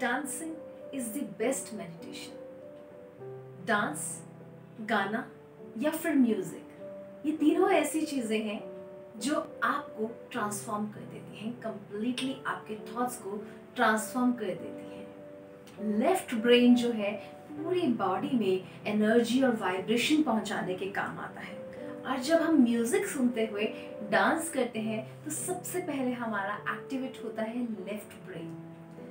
Dancing is the best meditation dance गाना या फिर म्यूज़िक ये तीनों ऐसी चीज़ें हैं जो आपको ट्रांसफॉर्म कर देती हैं कंप्लीटली आपके थॉट्स को ट्रांसफॉर्म कर देती हैं। लेफ़्ट ब्रेन जो है, पूरी बॉडी में एनर्जी और वाइब्रेशन पहुँचाने के काम आता है। और जब हम म्यूज़िक सुनते हुए डांस करते हैं तो सबसे पहले हमारा एक्टिवेट होता है left brain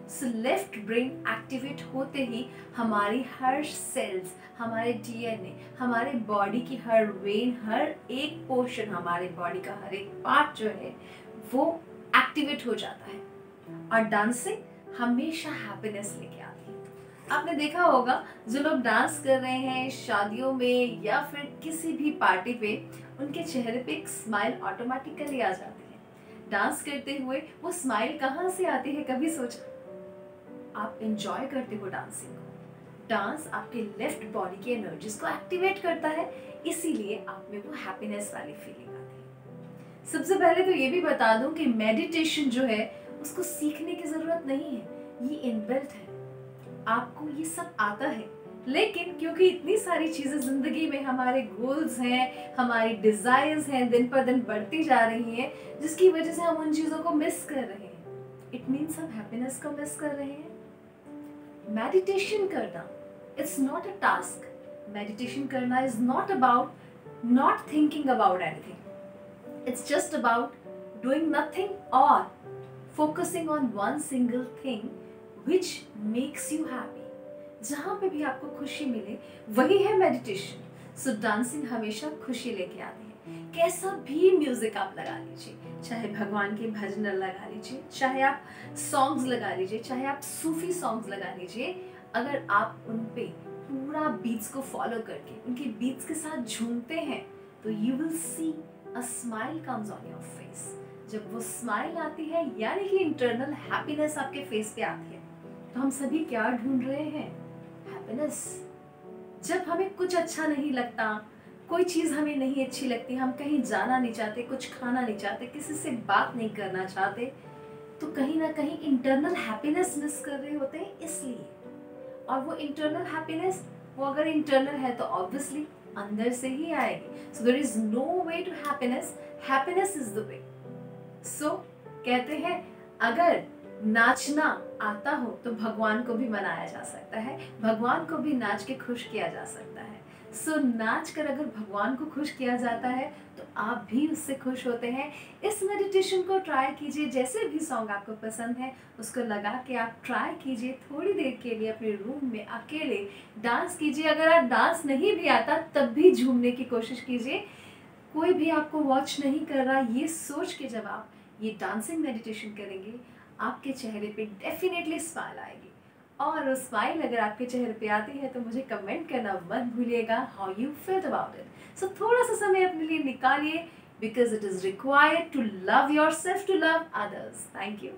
so left brain activate होते ही हमारी हर सेल्स हमारे डीएनए हमारे बॉडी की हर वेन हर एक पोर्शन हमारे बॉडी का हर एक पार्ट जो है, वो एक्टिवेट हो जाता है। और डांसिंग हमेशा हैप्पीनेस लेके आती है। आपने देखा होगा, जो लोग डांस कर रहे हैं, शादियों में या फिर किसी भी पार्टी पे, उनके चेहरे पे एक स्माइल ऑटोमेटिकली आ जाती है। डांस करते हुए वो स्माइल कहाँ से आती है कभी सोचा? आप इंजॉय करते हो डांसिंग को। डांस आपके लेफ़्ट बॉडी की एनर्जीज को एक्टिवेट करता है, इसीलिए आप में वो हैप्पीनेस वाली फीलिंग आती है। सबसे पहले तो ये भी बता दूँ कि मेडिटेशन जो है, उसको सीखने की ज़रूरत नहीं है, ये इनबिल्ट है। आपको ये सब आता है। लेकिन क्योंकि इतनी सारी चीज़ें ज़िंदगी में हमारे गोल्स हैं, हमारी डिजायर्स हैं, दिन पर दिन बढ़ती जा रही हैं, जिसकी वजह से हम उन चीज़ों को मिस कर रहे हैं। इट मीन्स हम हैप्पीनेस को मिस कर रहे हैं। मेडिटेशन करना it's not a task meditation करना is not about not thinking about anything it's just about doing nothing और focusing on one single thing which makes you happy जहाँ पे भी आपको खुशी मिले, वही है मेडिटेशन सो डांसिंग हमेशा खुशी लेके आती है। कैसा भी म्यूज़िक आप लगा लीजिए चाहे भगवान के भजन लगा लीजिए, चाहे आप सॉन्ग्स लगा लीजिए, चाहे आप सूफी सॉन्ग्स लगा लीजिए, अगर आप उन पे पूरा बीट्स को फॉलो करके उनके बीट्स के साथ झूमते हैं तो you will see a smile comes on your face जब वो स्माइल आती है, यानी कि इंटरनल हैप्पीनेस आपके फेस पे आती है तो हम सभी क्या ढूंढ रहे हैं? हैप्पीनेस जब हमें कुछ अच्छा नहीं लगता कोई चीज़ हमें नहीं अच्छी लगती, हम कहीं जाना नहीं चाहते, कुछ खाना नहीं चाहते, किसी से बात नहीं करना चाहते तो कहीं ना कहीं इंटरनल हैप्पीनेस मिस कर रहे होते हैं इसलिए। और वो इंटरनल हैप्पीनेस वो अगर इंटरनल है तो ऑब्वियसली अंदर से ही आएगी। So there is no way to happiness happiness is the way so कहते हैं, अगर नाचना आता हो तो भगवान को भी मनाया जा सकता है, भगवान को भी नाच के खुश किया जा सकता है। सो नाच कर अगर भगवान को खुश किया जाता है तो आप भी उससे खुश होते हैं। इस मेडिटेशन को ट्राई कीजिए। जैसे भी सॉन्ग आपको पसंद है, उसको लगा के आप ट्राई कीजिए। थोड़ी देर के लिए अपने रूम में अकेले डांस कीजिए। अगर आप डांस नहीं भी आता, तब भी झूमने की कोशिश कीजिए। कोई भी आपको वॉच नहीं कर रहा, ये सोच के जब आप ये डांसिंग मेडिटेशन करेंगे, आपके चेहरे पे डेफिनेटली स्माइल आएगी। और स्माइल अगर आपके चेहरे पे आती है तो मुझे कमेंट करना मत भूलिएगा। How you feel about it so थोड़ा सा समय अपने लिए निकालिए because it is required to love yourself to love others thank you